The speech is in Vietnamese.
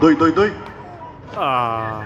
Tươi tươi tươi. À.